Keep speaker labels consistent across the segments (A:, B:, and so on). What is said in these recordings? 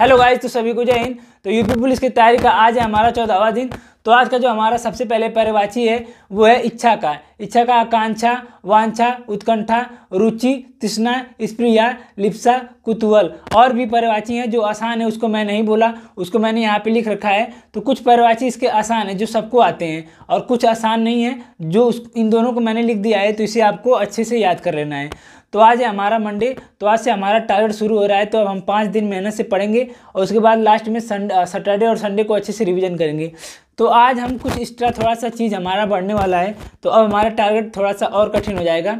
A: Hello guys तो सभी को जय हिंद। तो यूपी पुलिस की तैयारी का आज है हमारा चौदहवा दिन। तो आज का जो हमारा सबसे पहले परिवाची है, वो है इच्छा का। इच्छा का आकांक्षा, वांछा, उत्कंठा, रुचि, तृष्णा, स्प्रिया, लिप्सा, कुतूहल। और भी परिवाची हैं जो आसान है, उसको मैं नहीं बोला, उसको मैंने यहाँ पे लिख रखा है। तो कुछ परिवाची इसके आसान है जो सबको आते हैं, और कुछ आसान नहीं है जो उस, इन दोनों को मैंने लिख दिया है तो इसे आपको अच्छे से याद कर लेना है। तो आज है हमारा मंडे तो आज से हमारा टारगेट शुरू हो रहा है तो अब हम पाँच दिन मेहनत से पढ़ेंगे और उसके बाद लास्ट में सैटरडे और संडे को अच्छे से रिविज़न करेंगे। तो आज हम कुछ एक्स्ट्रा थोड़ा सा चीज़ हमारा बढ़ने वाला है तो अब हमारा टारगेट थोड़ा सा और कठिन हो जाएगा।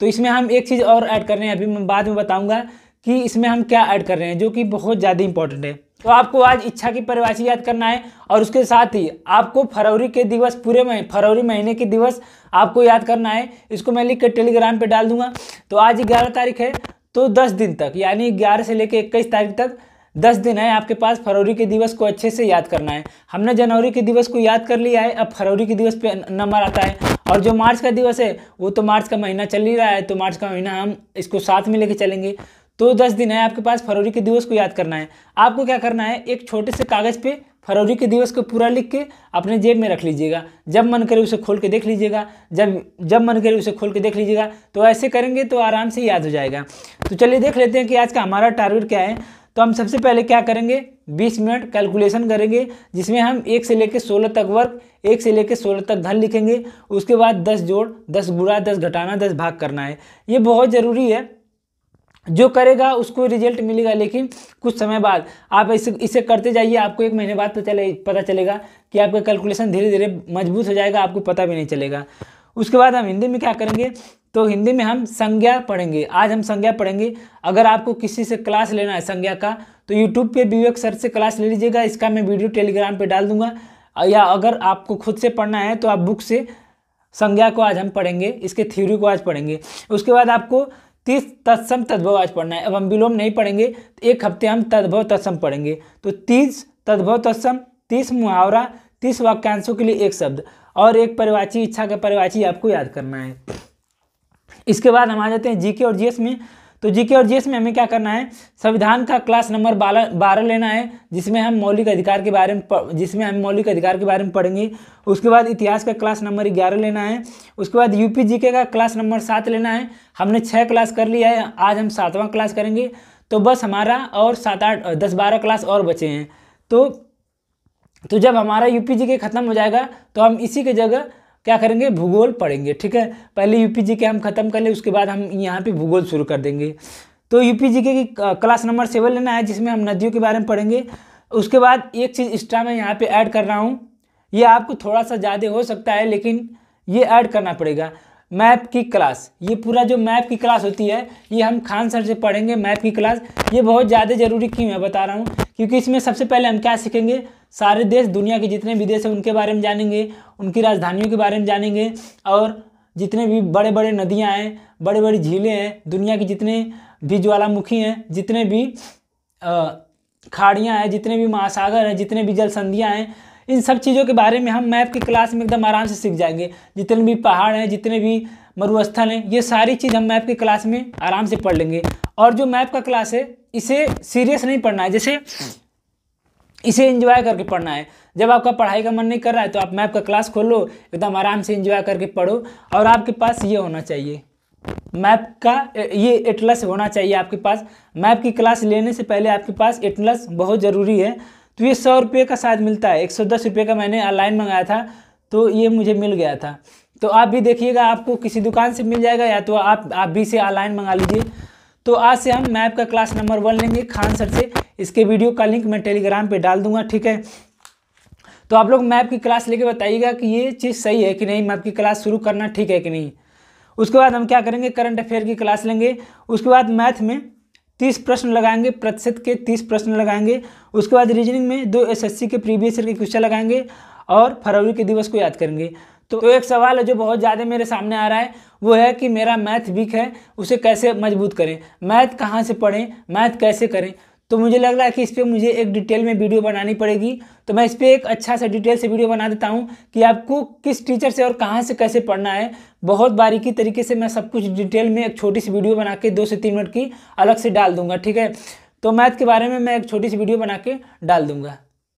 A: तो इसमें हम एक चीज़ और ऐड कर रहे हैं, अभी मैं बाद में बताऊँगा कि इसमें हम क्या ऐड कर रहे हैं, जो कि बहुत ज़्यादा इंपॉर्टेंट है। तो आपको आज इच्छा की परिभाषा याद करना है और उसके साथ ही आपको फरवरी के दिवस पूरे महीने फरवरी महीने के दिवस आपको याद करना है। इसको मैं लिख कर टेलीग्राम पे डाल दूँगा। तो आज ग्यारह तारीख है तो दस दिन तक, यानी ग्यारह से लेकर इक्कीस तारीख तक दस दिन है आपके पास फरवरी के दिवस को अच्छे से याद करना है। हमने जनवरी के दिवस को याद कर लिया है, अब फरवरी के दिवस पे नंबर आता है। और जो मार्च का दिवस है, वो तो मार्च का महीना चल ही रहा है तो मार्च का महीना हम इसको साथ में लेके चलेंगे। तो दस दिन है, आपके पास फरवरी के दिवस को याद करना है। आपको क्या करना है, एक छोटे से कागज़ पे फरवरी के दिवस को पूरा लिख के अपने जेब में रख लीजिएगा। जब मन करे उसे खोल के देख लीजिएगा, जब जब मन करे उसे खोल के देख लीजिएगा तो ऐसे करेंगे तो आराम से याद हो जाएगा। तो चलिए देख लेते हैं कि आज का हमारा टारगेट क्या है। तो हम सबसे पहले क्या करेंगे 20 मिनट कैलकुलेशन करेंगे, जिसमें हम एक से लेकर सोलह तक वर्ग एक से लेकर सोलह तक धन लिखेंगे। उसके बाद 10 जोड़ 10 बुरा 10 घटाना 10 भाग करना है। ये बहुत ज़रूरी है। जो करेगा उसको रिज़ल्ट मिलेगा, लेकिन कुछ समय बाद आप इसे इसे करते जाइए, आपको एक महीने बाद पता चले, पता चलेगा कि आपका कैलकुलेशन धीरे धीरे मज़बूत हो जाएगा, आपको पता भी नहीं चलेगा। उसके बाद हम हिंदी में क्या करेंगे? तो हिंदी में हम संज्ञा पढ़ेंगे। आज हम संज्ञा पढ़ेंगे। अगर आपको किसी से क्लास लेना है संज्ञा का तो यूट्यूब पे विवेक सर से क्लास ले लीजिएगा। इसका मैं वीडियो टेलीग्राम पे डाल दूँगा। या अगर आपको खुद से पढ़ना है तो आप बुक से संज्ञा को आज हम पढ़ेंगे। इसके थ्योरी को आज पढ़ेंगे। उसके बाद आपको तीस तत्सम तद्भव आज पढ़ना है। अब हम विलोम नहीं पढ़ेंगे तो एक हफ़्ते हम तद्भव तत्सम पढ़ेंगे। तो तीस तद्भव तत्सम, तीस मुहावरा, तीस वाक्यांशों के लिए एक शब्द। और एक परिवाची, इच्छा का परिवाची आपको याद करना है। इसके बाद हम आ जाते हैं जीके और जीएस में। तो जीके और जीएस में हमें क्या करना है? संविधान का क्लास नंबर बारह बारह लेना है, जिसमें हम मौलिक अधिकार के बारे में जिसमें हम मौलिक अधिकार के बारे में पढ़ेंगे। उसके बाद इतिहास का क्लास नंबर ग्यारह लेना है। उसके बाद यूपी जीके का क्लास नंबर सात लेना है। हमने छः क्लास कर लिया है, आज हम सातवां क्लास करेंगे। तो बस हमारा और सात आठ, दस बारह क्लास और बचे हैं। तो तो जब हमारा यूपी जी के ख़त्म हो जाएगा तो हम इसी के जगह क्या करेंगे? भूगोल पढ़ेंगे, ठीक है? पहले यूपी के हम ख़त्म कर ले, उसके बाद हम यहाँ पे भूगोल शुरू कर देंगे। तो यूपी जी के की क्लास नंबर सेवन लेना है, जिसमें हम नदियों के बारे में पढ़ेंगे। उसके बाद एक चीज़ एक्स्ट्रा मैं यहाँ पे ऐड कर रहा हूँ। ये आपको थोड़ा सा ज़्यादा हो सकता है, लेकिन ये ऐड करना पड़ेगा। मैप की क्लास। ये पूरा जो मैप की क्लास होती है, ये हम खान सर से पढ़ेंगे मैप की क्लास। ये बहुत ज़्यादा ज़रूरी क्यों मैं बता रहा हूँ। क्योंकि इसमें सबसे पहले हम क्या सीखेंगे? सारे देश दुनिया के जितने भी देश हैं, उनके बारे में जानेंगे, उनकी राजधानियों के बारे में जानेंगे, और जितने भी बड़े बड़े नदियाँ हैं बड़े बड़ी झीलें हैं, दुनिया की जितने भी ज्वालामुखी हैं, जितने भी खाड़ियाँ हैं, जितने भी महासागर हैं, जितने भी जल संधियाँ हैं इन सब चीज़ों के बारे में हम मैप की क्लास में एकदम आराम से सीख जाएँगे। जितने भी पहाड़ हैं, जितने भी मरुस्थल हैं, ये सारी चीज़ हम मैप की क्लास में आराम से पढ़ लेंगे। और जो मैप का क्लास है, इसे सीरियस नहीं पढ़ना है। जैसे इसे एंजॉय करके पढ़ना है। जब आपका पढ़ाई का मन नहीं कर रहा है तो आप मैप का क्लास खोलो, एकदम आराम से एंजॉय करके पढ़ो और आपके पास ये होना चाहिए। मैप का ये एटलस होना चाहिए आपके पास। मैप की क्लास लेने से पहले आपके पास एटलस बहुत ज़रूरी है। तो ये सौ रुपये का शायद मिलता है, एक सौ दस रुपये का मैंने ऑनलाइन मंगाया था तो ये मुझे मिल गया था। तो आप भी देखिएगा, आपको किसी दुकान से मिल जाएगा या तो आप आप भी से ऑनलाइन मंगा लीजिए। तो आज से हम मैप का क्लास नंबर वन लेंगे, खान सर से। इसके वीडियो का लिंक मैं टेलीग्राम पे डाल दूँगा, ठीक है? तो आप लोग मैप की क्लास लेके बताइएगा कि ये चीज़ सही है कि नहीं, मैप की क्लास शुरू करना ठीक है कि नहीं। उसके बाद हम क्या करेंगे करंट अफेयर की क्लास लेंगे। उसके बाद मैथ में तीस प्रश्न लगाएँगे प्रतिशत के तीस प्रश्न लगाएँगे। उसके बाद रीजनिंग में दो एसएससी के प्रीवियस ईयर के क्वेश्चन लगाएँगे और फरवरी के दिवस को याद करेंगे। तो, तो एक सवाल है जो बहुत ज़्यादा मेरे सामने आ रहा है वो है कि मेरा मैथ वीक है उसे कैसे मज़बूत करें? मैथ कहाँ से पढ़ें? मैथ कैसे करें? तो मुझे लग रहा है कि इस पर मुझे एक डिटेल में वीडियो बनानी पड़ेगी। तो मैं इस पर एक अच्छा सा डिटेल से वीडियो बना देता हूँ कि आपको किस टीचर से और कहाँ से कैसे पढ़ना है। बहुत बारीकी तरीके से मैं सब कुछ डिटेल में एक छोटी सी वीडियो बना के दो से तीन मिनट की अलग से डाल दूँगा, ठीक है? तो मैथ के बारे में मैं एक छोटी सी वीडियो बना के डाल दूँगा।